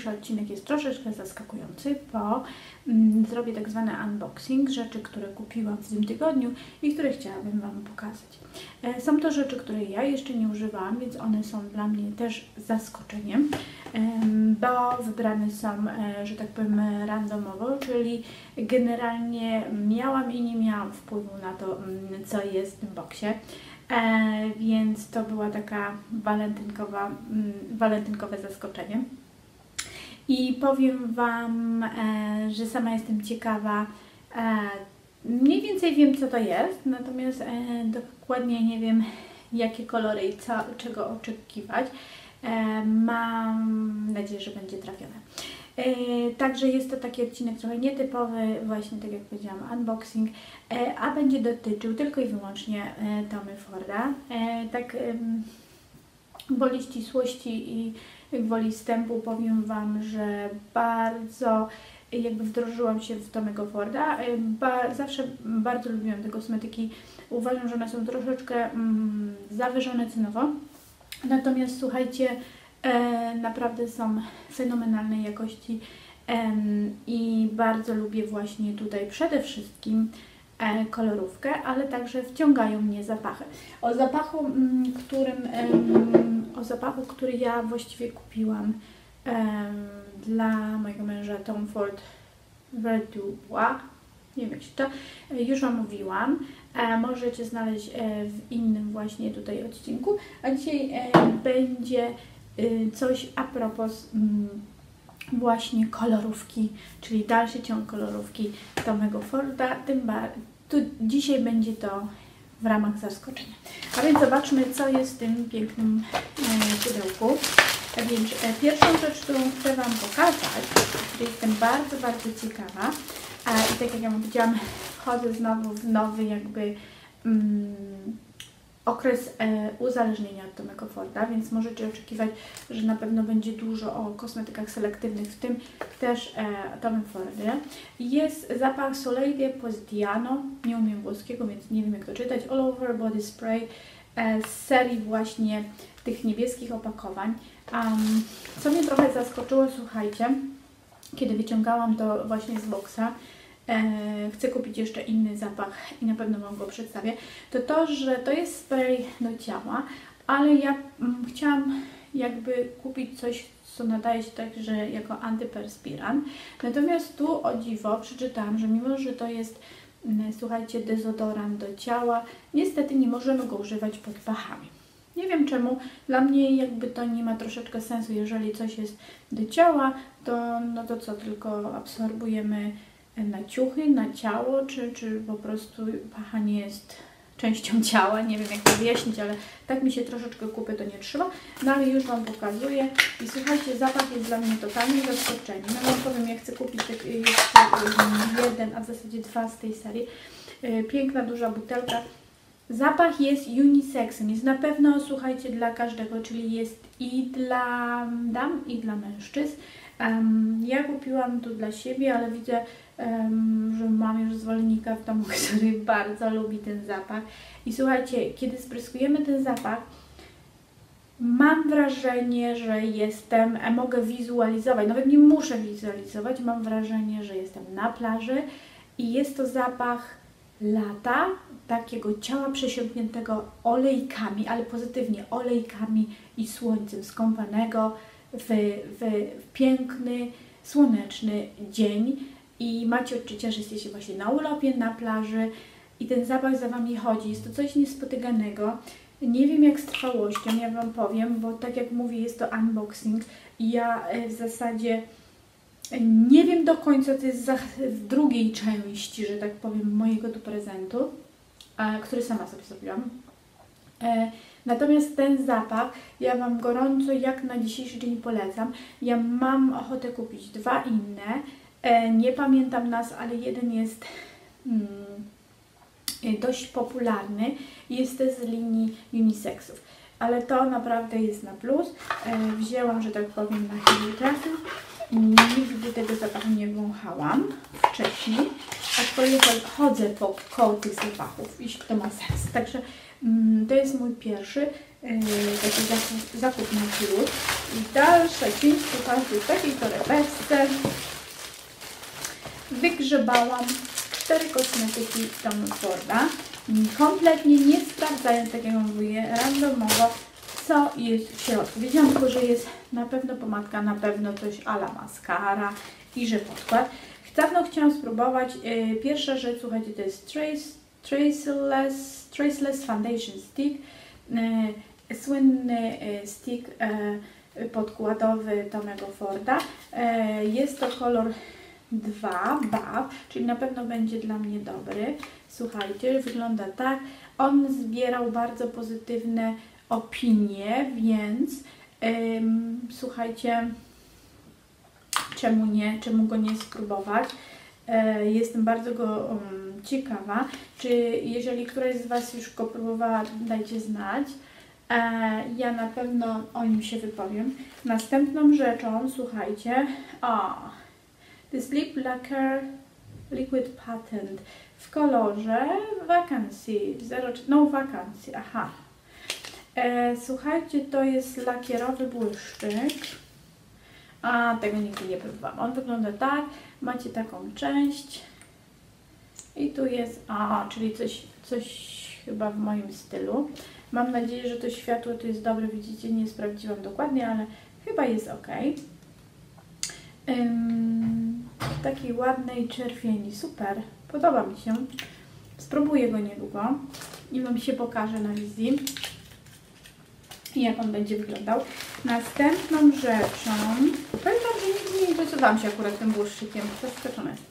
dzisiejszy odcinek jest troszeczkę zaskakujący, bo mm, zrobię tak zwany unboxing rzeczy, które kupiłam w tym tygodniu i które chciałabym Wam pokazać. E, są to rzeczy, które ja jeszcze nie używałam, więc one są dla mnie też zaskoczeniem, bo wybrane są, e, że tak powiem, randomowo, czyli generalnie miałam i nie miałam wpływu na to, mm, co jest w tym boksie. E, więc to była taka walentynkowa, mm, walentynkowe zaskoczenie. I powiem Wam, e, że sama jestem ciekawa. E, mniej więcej wiem, co to jest, natomiast e, dokładnie nie wiem, jakie kolory i co, czego oczekiwać. Mam nadzieję, że będzie trafione. Także jest to taki odcinek trochę nietypowy, właśnie tak jak powiedziałam, unboxing, a będzie dotyczył tylko i wyłącznie Tommy Forda. Tak woli ścisłości i woli wstępu powiem Wam, że bardzo jakby wdrożyłam się w Tomego Forda. Ba, zawsze bardzo lubiłam te kosmetyki. Uważam, że one są troszeczkę mm, zawyżone cenowo. Natomiast słuchajcie, E, naprawdę są fenomenalnej jakości e, i bardzo lubię właśnie tutaj przede wszystkim kolorówkę, ale także wciągają mnie zapachy. O zapachu, m, którym, o zapachu, który ja właściwie kupiłam dla mojego męża Tom Ford Verdubois, nie wiem jak się to, już Wam mówiłam. E, możecie znaleźć e, w innym właśnie tutaj odcinku. A dzisiaj e, będzie Y, coś a propos mm, właśnie kolorówki, czyli dalszy ciąg kolorówki Tomego Forda, tym bardziej dzisiaj będzie to w ramach zaskoczenia. A więc zobaczmy, co jest w tym pięknym e, pudełku. A więc e, pierwszą rzecz, którą chcę Wam pokazać, której jestem bardzo, bardzo ciekawa, i tak jak ja Wam powiedziałam, wchodzę znowu w nowy jakby mm, okres e, uzależnienia od Tomego Forda, więc możecie oczekiwać, że na pewno będzie dużo o kosmetykach selektywnych, w tym też e, Tomem Fordzie. Jest zapach Soleil de Positiano, nie umiem włoskiego, więc nie wiem jak to czytać, All Over Body Spray e, z serii właśnie tych niebieskich opakowań. Um, co mnie trochę zaskoczyło, słuchajcie, kiedy wyciągałam to właśnie z boksa, chcę kupić jeszcze inny zapach i na pewno Wam go przedstawię, to to, że to jest spray do ciała, ale ja mm, chciałam jakby kupić coś, co nadaje się także jako antyperspirant. Natomiast tu o dziwo przeczytałam, że mimo, że to jest mm, słuchajcie, dezodorant do ciała, niestety nie możemy go używać pod pachami. Nie wiem czemu, dla mnie jakby to nie ma troszeczkę sensu, jeżeli coś jest do ciała, to no to co, tylko absorbujemy na ciuchy, na ciało, czy, czy po prostu pachanie jest częścią ciała, nie wiem jak to wyjaśnić, ale tak mi się troszeczkę kupy to nie trzyma, no ale już Wam pokazuję. I słuchajcie, zapach jest dla mnie totalnie zaskoczeniem, no Wam powiem, ja chcę kupić tak, jeszcze jeden, a w zasadzie dwa z tej serii, y, piękna, duża butelka, zapach jest unisexem, jest na pewno, słuchajcie, dla każdego, czyli jest i dla dam, i dla mężczyzn, ja kupiłam to dla siebie, ale widzę, że mam już zwolennika w domu, który bardzo lubi ten zapach. I słuchajcie, kiedy spryskujemy ten zapach, mam wrażenie, że jestem, e, mogę wizualizować, nawet nie muszę wizualizować, mam wrażenie, że jestem na plaży i jest to zapach lata, takiego ciała przesiąkniętego olejkami, ale pozytywnie olejkami i słońcem skąpanego w, w, w piękny, słoneczny dzień i macie odczucie, że jesteście właśnie na urlopie, na plaży i ten zapach za Wami chodzi. Jest to coś niespotykanego. Nie wiem jak z trwałością, ja Wam powiem, bo tak jak mówię, jest to unboxing i ja e, w zasadzie nie wiem do końca, co jest w drugiej części, że tak powiem, mojego tu prezentu, który sama sobie zrobiłam. E, natomiast ten zapach, ja Wam gorąco jak na dzisiejszy dzień polecam. Ja mam ochotę kupić dwa inne, E, nie pamiętam nas, ale jeden jest mm, dość popularny. Jest z linii unisexów. Ale to naprawdę jest na plus. E, wzięłam, że tak powiem, na chwilę czasu. Nigdy tego zapachu nie wąchałam wcześniej. Aczkolwiek chodzę po koło tych zapachów, jeśli to ma sens. Także to jest mój pierwszy taki zakup, zakup na plus. I dalsza część, słuchajcie, w takiej torebeczce wygrzebałam cztery kosmetyki Tom Forda, kompletnie nie sprawdzając, tak jak mówię, randomowo, co jest w środku. Wiedziałam tylko, że jest na pewno pomadka, na pewno coś ala mascara i że podkład. Dawno chciałam spróbować. Yy, pierwsza rzecz, słuchajcie, to jest Trace, Traceless, Traceless Foundation Stick. Yy, słynny yy, stick yy, podkładowy Tomego Forda. Yy, jest to kolor 2, BAW, czyli na pewno będzie dla mnie dobry. Słuchajcie, wygląda tak. On zbierał bardzo pozytywne opinie, więc ym, słuchajcie, czemu nie, czemu go nie spróbować. E, jestem bardzo go um, ciekawa. Czy jeżeli któraś z Was już go próbowała, dajcie znać. E, ja na pewno o nim się wypowiem. Następną rzeczą, słuchajcie, o, The Sleep Lacquer Liquid Patent w kolorze Vacancy, zero, no Vacancy, aha. E, słuchajcie, to jest lakierowy błyszczyk. A tego nigdy nie próbowałam. On wygląda tak, macie taką część i tu jest, a, czyli coś, coś chyba w moim stylu. Mam nadzieję, że to światło tu jest dobre, widzicie, nie sprawdziłam dokładnie, ale chyba jest ok. Ym, takiej ładnej czerwieni, super, podoba mi się. Spróbuję go niedługo i Wam się pokaże na wizji jak on będzie wyglądał. Następną rzeczą, Wam, że nigdy nie interesowałam się akurat tym błyszczykiem, zaskoczona jest.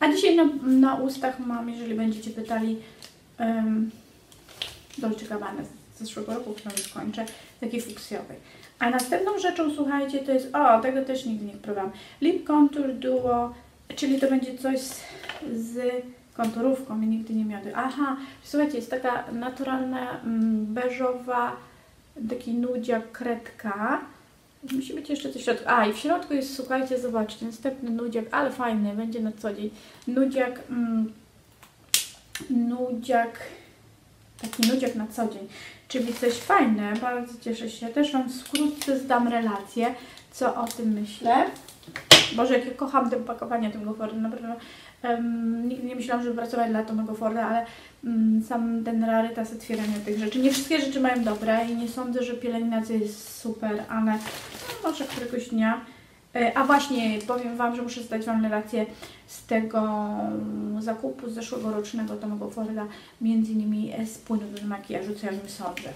A dzisiaj na, na ustach mam, jeżeli będziecie pytali, um, Dolce Gabbana z zeszłego roku, którą skończę, takiej fuksjowej. A następną rzeczą, słuchajcie, to jest, o, tego też nigdy nie próbowałam, Lip Contour Duo, czyli to będzie coś z, z konturówką, ja nigdy nie miałam. Aha, słuchajcie, jest taka naturalna, mm, beżowa, taki nudziak kredka. Musi być jeszcze coś w środku. A, i w środku jest, słuchajcie, zobaczcie, następny nudziak, ale fajny, będzie na co dzień. Nudziak, mm, nudziak, taki nudziak na co dzień. Czyli coś fajne, bardzo cieszę się. Też Wam wkrótce zdam relację, co o tym myślę. Boże, jak ja kocham te opakowania tego Forda, naprawdę nigdy nie myślałam, żeby pracować dla Tomego Forda, ale um, sam ten rarytas otwierania tych rzeczy. Nie wszystkie rzeczy mają dobre i nie sądzę, że pielęgnacja jest super, ale no, może któregoś dnia. E, a właśnie, powiem Wam, że muszę zdać Wam relację z tego zakupu z zeszłego rocznego Tomego Forda, między innymi z płynu do makijażu, co ja nim sądzę.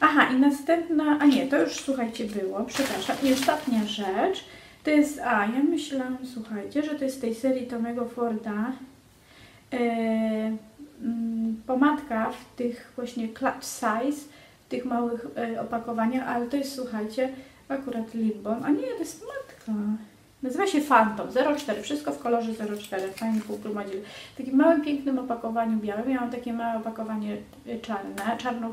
Aha, i następna, a nie, to już słuchajcie było, przepraszam. I ostatnia rzecz, to jest, a ja myślałam, słuchajcie, że to jest z tej serii Tomego Forda e, mm, pomadka w tych właśnie clutch size, w tych małych e, opakowaniach, ale to jest, słuchajcie, akurat balm, a nie, to jest pomadka. Nazywa się Phantom 04, wszystko w kolorze 04, fajny półgromadzik. W takim małym, pięknym opakowaniu białym. Miałam takie małe opakowanie czarne,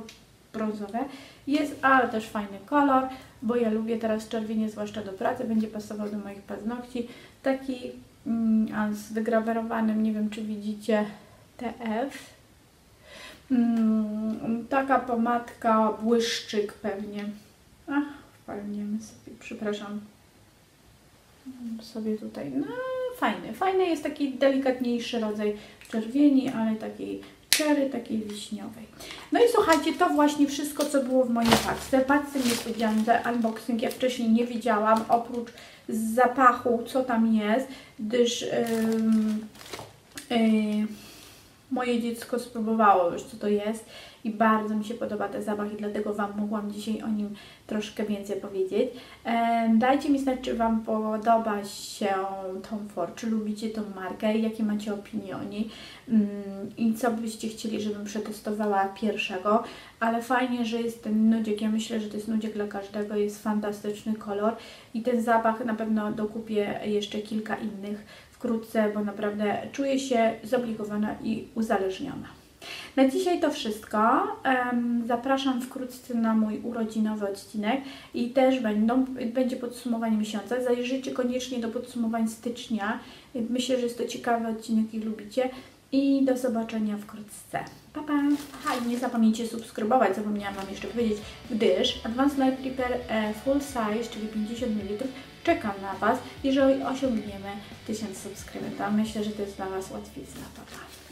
czarno-brązowe. Jest, ale też fajny kolor bo ja lubię teraz czerwienie, zwłaszcza do pracy, będzie pasował do moich paznokci. Taki mm, z wygrawerowanym, nie wiem czy widzicie, TF. Mm, taka pomadka, błyszczyk pewnie. Ach, walniemy sobie, przepraszam. Sobie tutaj, no fajny. Fajny jest taki delikatniejszy rodzaj czerwieni, ale takiej cherry takiej wiśniowej. No i słuchajcie, to właśnie wszystko, co było w mojej paczce. Paczce niespodziance, unboxing ja wcześniej nie widziałam, oprócz zapachu, co tam jest, gdyż yy, yy, moje dziecko spróbowało już, co to jest i bardzo mi się podoba ten zapach i dlatego Wam mogłam dzisiaj o nim troszkę więcej powiedzieć. Dajcie mi znać, czy Wam podoba się Tom Ford, czy lubicie tą markę, jakie macie opinie o niej. Mm, i co byście chcieli, żebym przetestowała pierwszego, ale fajnie, że jest ten nudziek, ja myślę, że to jest nudziek dla każdego, jest fantastyczny kolor i ten zapach na pewno dokupię jeszcze kilka innych wkrótce, bo naprawdę czuję się zobligowana i uzależniona. Na dzisiaj to wszystko. Zapraszam wkrótce na mój urodzinowy odcinek i też będą, będzie podsumowanie miesiąca. Zajrzyjcie koniecznie do podsumowań stycznia. Myślę, że jest to ciekawy odcinek i lubicie. I do zobaczenia wkrótce. Pa, pa! Aha, i nie zapomnijcie subskrybować, zapomniałam Wam jeszcze powiedzieć, gdyż Advanced Light Repair e, Full Size, czyli 50 ml, czekam na Was, jeżeli osiągniemy 1000 subskrybentów. Myślę, że to jest dla Was łatwizna. Pa, pa!